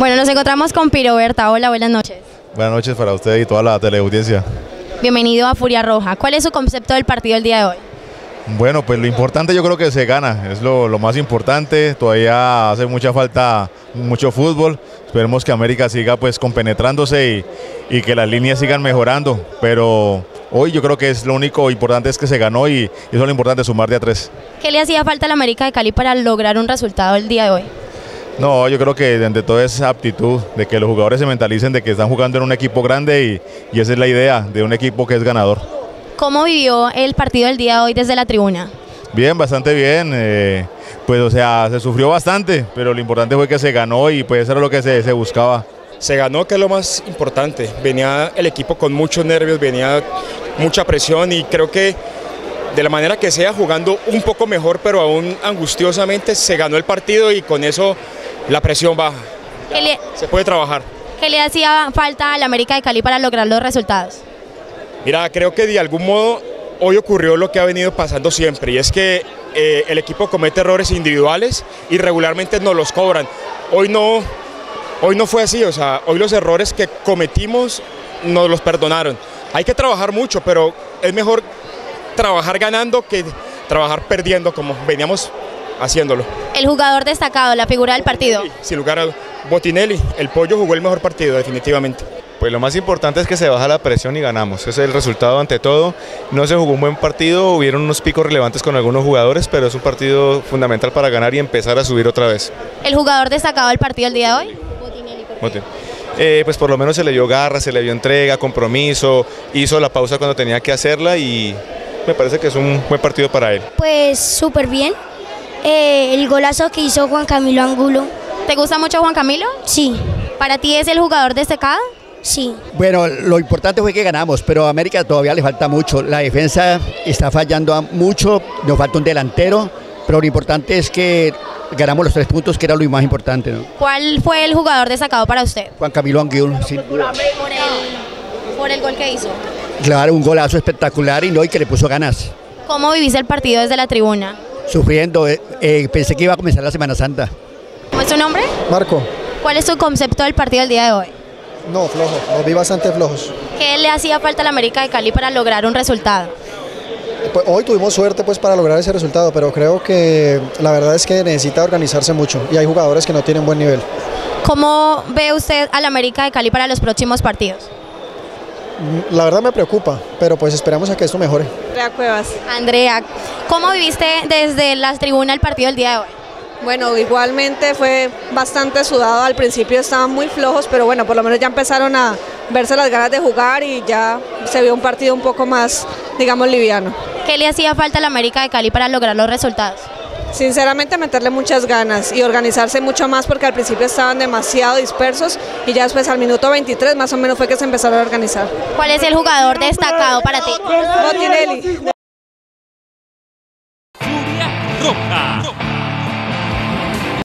Bueno, nos encontramos con Piroberta. Hola, buenas noches. Buenas noches para usted y toda la teleaudiencia. Bienvenido a Furia Roja. ¿Cuál es su concepto del partido el día de hoy? Bueno, pues lo importante yo creo que se gana, es lo, lo, más importante. Todavía hace mucha falta mucho fútbol. Esperemos que América siga pues compenetrándose y, y que las líneas sigan mejorando. Pero hoy yo creo que es lo único importante es que se ganó y, y eso es lo importante, sumar de a tres. ¿Qué le hacía falta a la América de Cali para lograr un resultado el día de hoy? No, yo creo que de todo es aptitud, de que los jugadores se mentalicen de que están jugando en un equipo grande y, y esa es la idea de un equipo que es ganador. ¿Cómo vivió el partido del día de hoy desde la tribuna? Bien, bastante bien. Eh, pues o sea, se sufrió bastante, pero lo importante fue que se ganó y pues eso era lo que se, se buscaba. Se ganó, que es lo más importante. Venía el equipo con muchos nervios, venía mucha presión y creo que de la manera que sea, jugando un poco mejor, pero aún angustiosamente, se ganó el partido y con eso la presión baja. Le, se puede trabajar. ¿Qué le hacía falta a la América de Cali para lograr los resultados? Mira, creo que de algún modo hoy ocurrió lo que ha venido pasando siempre y es que eh, el equipo comete errores individuales y regularmente nos los cobran. Hoy no, hoy no fue así, o sea, hoy los errores que cometimos nos los perdonaron. Hay que trabajar mucho, pero es mejor trabajar ganando que trabajar perdiendo como veníamos haciéndolo. El jugador destacado, la figura del partido. Sí, sin lugar a Botinelli, el pollo jugó el mejor partido definitivamente. Pues lo más importante es que se baja la presión y ganamos. Ese es el resultado ante todo. No se jugó un buen partido, hubieron unos picos relevantes con algunos jugadores, pero es un partido fundamental para ganar y empezar a subir otra vez. ¿El jugador destacado del partido el día de hoy? Botinelli. Eh, pues por lo menos se le dio garra, se le dio entrega, compromiso, hizo la pausa cuando tenía que hacerla y me parece que es un buen partido para él. Pues súper bien. Eh, el golazo que hizo Juan Camilo Angulo. ¿Te gusta mucho Juan Camilo? Sí. ¿Para ti es el jugador destacado? Sí. Bueno, lo importante fue que ganamos, pero a América todavía le falta mucho. La defensa está fallando mucho, nos falta un delantero, pero lo importante es que ganamos los tres puntos, que era lo más importante. ¿no? ¿Cuál fue el jugador destacado para usted? Juan Camilo Angulo, sin duda. Por el, por el gol que hizo. Claro, un golazo espectacular y no, y que le puso ganas. ¿Cómo vivís el partido desde la tribuna? Sufriendo, eh, eh, pensé que iba a comenzar la Semana Santa. ¿Cómo es su nombre? Marco. ¿Cuál es su concepto del partido del día de hoy? No, flojo, nos vi bastante flojos. ¿Qué le hacía falta a la América de Cali para lograr un resultado? Pues hoy tuvimos suerte pues para lograr ese resultado, pero creo que la verdad es que necesita organizarse mucho y hay jugadores que no tienen buen nivel. ¿Cómo ve usted a la América de Cali para los próximos partidos? La verdad me preocupa, pero pues esperamos a que esto mejore. Andrea Cuevas. Andrea, ¿cómo viviste desde la tribuna el partido del día de hoy? Bueno, igualmente fue bastante sudado, al principio estaban muy flojos, pero bueno, por lo menos ya empezaron a verse las ganas de jugar y ya se vio un partido un poco más, digamos, liviano. ¿Qué le hacía falta a la América de Cali para lograr los resultados? Sinceramente meterle muchas ganas y organizarse mucho más porque al principio estaban demasiado dispersos y ya después al minuto 23 más o menos fue que se empezaron a organizar. ¿Cuál es el jugador destacado para ti? Botinelli. Furia Roja.